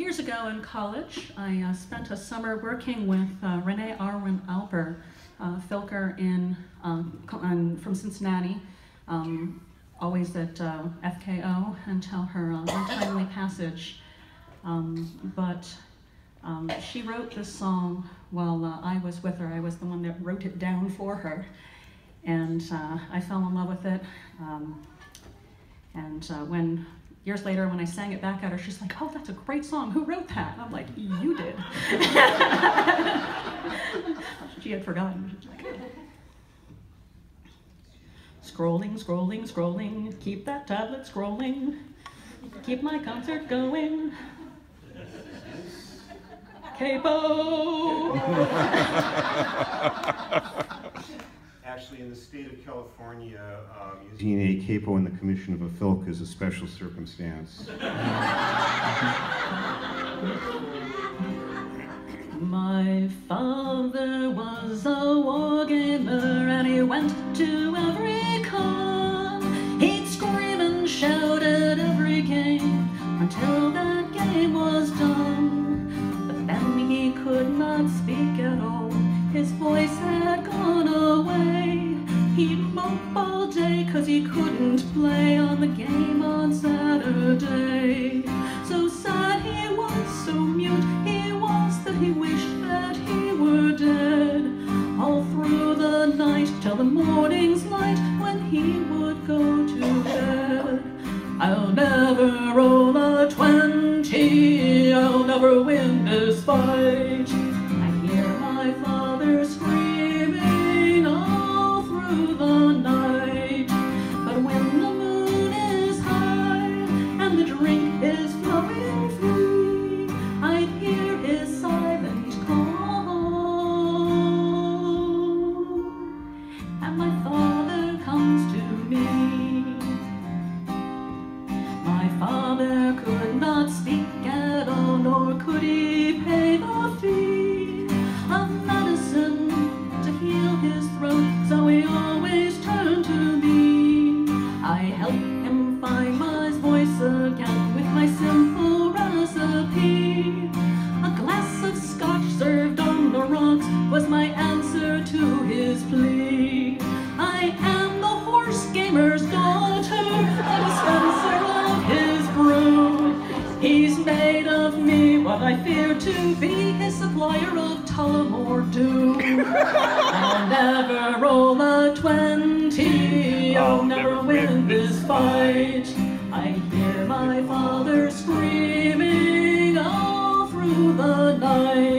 years ago in college, I uh, spent a summer working with uh, Renee Arwin Alper, uh, filker in, um, from Cincinnati, um, always at uh, FKO until her uh, untimely passage. Um, but um, she wrote this song while uh, I was with her. I was the one that wrote it down for her. And I fell in love with it. Um, and when years later, when I sang it back at her, she's like, oh, that's a great song. Who wrote that? And I'm like, you did. she had forgotten. Scrolling, scrolling, scrolling, keep that tablet scrolling, keep my concert going. Capo! Actually, in the state of California, um, using a capo in the commission of a filk is a special circumstance. My father was a war wargamer and he went to every con. He'd scream and shout at every game until that game was done. But then he could not speak at all. His voice were dead. All through the night till the morning's light when he would go to bed. I'll never roll a twenty, I'll never win this fight. I hear my father father But I fear to be his supplier of Tullamore or Doom. I'll never roll a twenty, I'll, I'll never, never win this fight. I hear my father screaming all through the night.